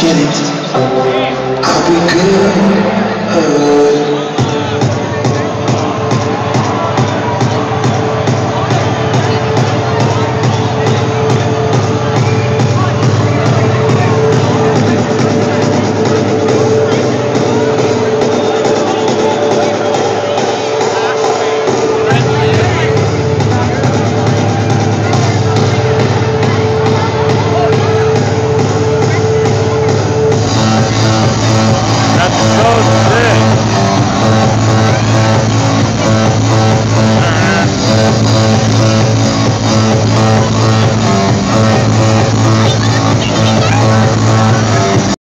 Get it. I'll be good. Oh.